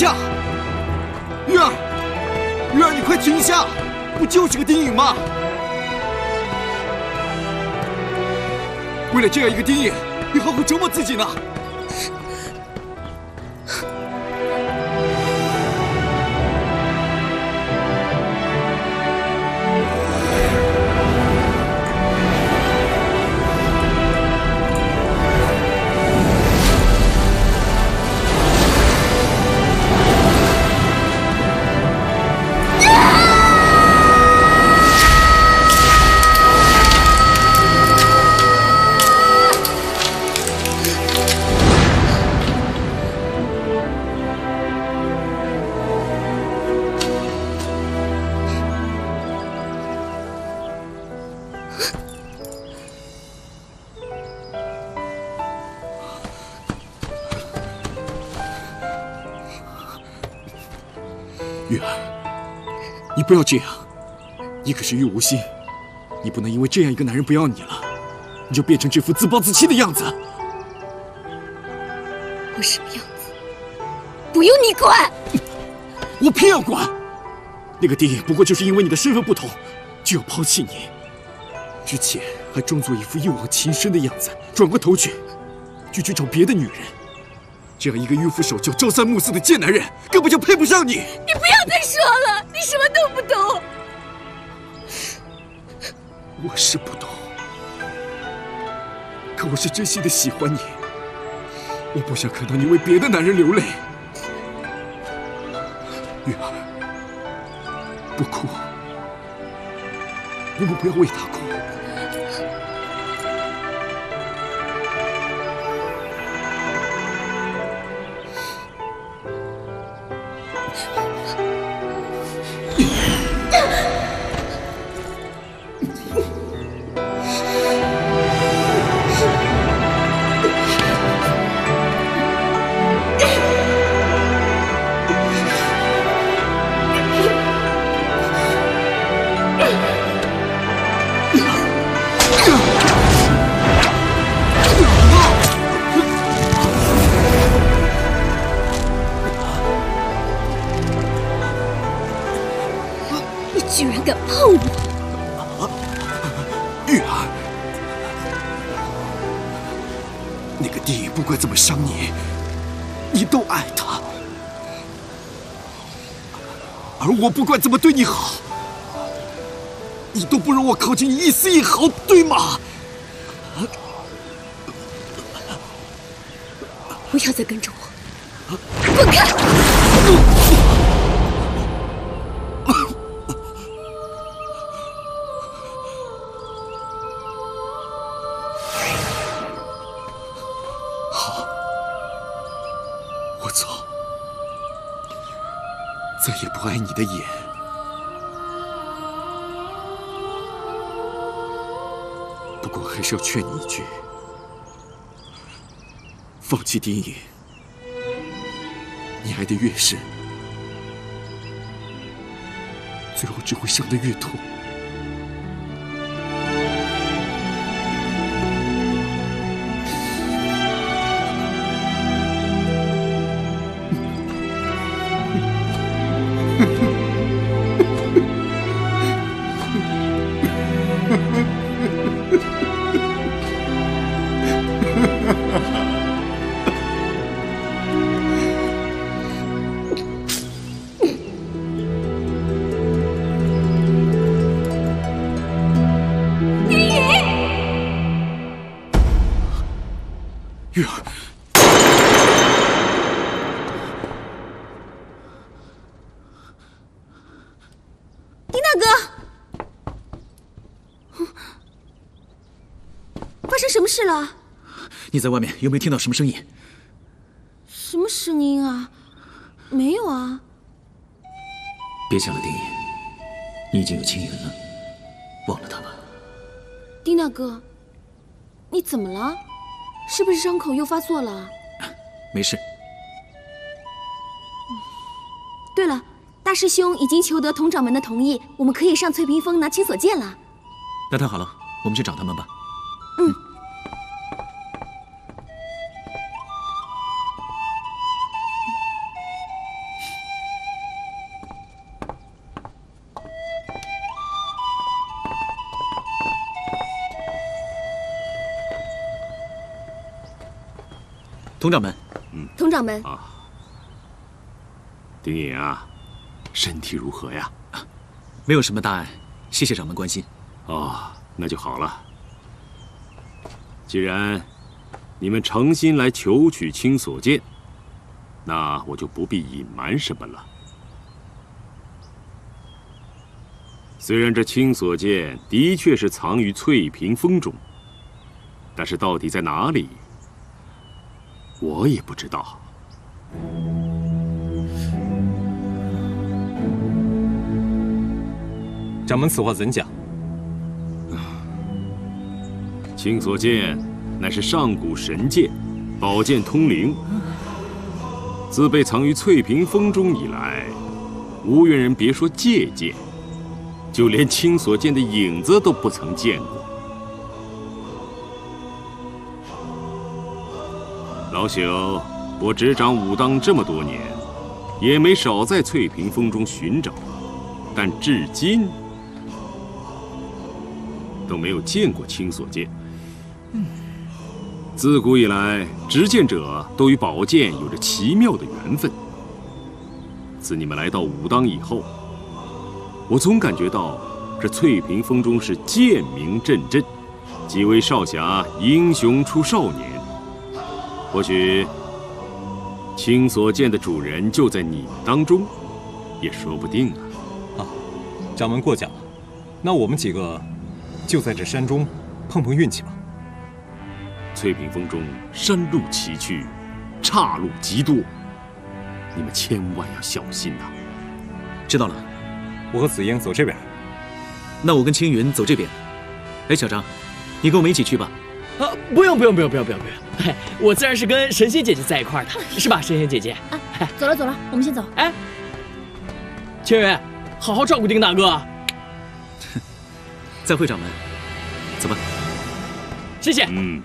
下！玉儿，玉儿，你快停下！不就是个丁隐吗？为了这样一个丁隐，你何苦折磨自己呢。玉儿，你不要这样。你可是玉无心，你不能因为这样一个男人不要你了，你就变成这副自暴自弃的样子。我什么样子，不用你管。我偏要管。那个丁影不过就是因为你的身份不同，就要抛弃你。之前还装作一副一往情深的样子，转过头去就去找别的女人。这样一个迂腐守旧、朝三暮四的贱男人，根本就配不上你。你不要再说了，你什么都不懂。我是不懂，可我是真心的喜欢你。我不想看到你为别的男人流泪。玉儿，不哭，我们不要为他哭。敢碰我！玉儿，那个丁影不管怎么伤你，你都爱他；而我不管怎么对你好，你都不容我靠近你一丝一毫，对吗？不要再跟着我，滚开！再也不碍你的眼。不过还是要劝你一句：放弃丁隐，你爱的越深，最后只会伤得越痛。玉儿，丁大哥，发生什么事了？你在外面有没有听到什么声音？什么声音啊？没有啊。别想了，丁影，你已经有亲人了，忘了他吧。丁大哥，你怎么了？是不是伤口又发作了？没事，对了，大师兄已经求得佟掌门的同意，我们可以上翠屏峰拿青锁剑了。那太好了，我们去找他们吧。嗯。佟掌门，佟掌门，丁隐啊，身体如何呀？没有什么大碍，谢谢掌门关心。哦，那就好了。既然你们诚心来求取青锁剑，那我就不必隐瞒什么了。虽然这青锁剑的确是藏于翠屏峰中，但是到底在哪里，我也不知道。掌门此话怎讲？青锁剑乃是上古神剑，宝剑通灵。自被藏于翠屏峰中以来，无缘人别说借剑，就连青锁剑的影子都不曾见过。老朽，我执掌武当这么多年，也没少在翠屏峰中寻找，但至今都没有见过青锁剑。自古以来，执剑者都与宝剑有着奇妙的缘分。自你们来到武当以后，我总感觉到这翠屏峰中是剑鸣阵阵，几位少侠英雄出少年。或许青锁剑的主人就在你们当中，也说不定啊。啊掌门过奖了，那我们几个就在这山中碰碰运气吧。翠屏峰中山路崎岖，岔路极多，你们千万要小心呐、知道了，我和紫英走这边。那我跟青云走这边。哎，小张，你跟我们一起去吧。啊，不用不用不用不用不用不用，我自然是跟神仙姐姐在一块儿的，是吧，神仙姐姐？走了走了，我们先走。哎，千云，好好照顾丁大哥，再会，掌门。走吧。谢谢。嗯。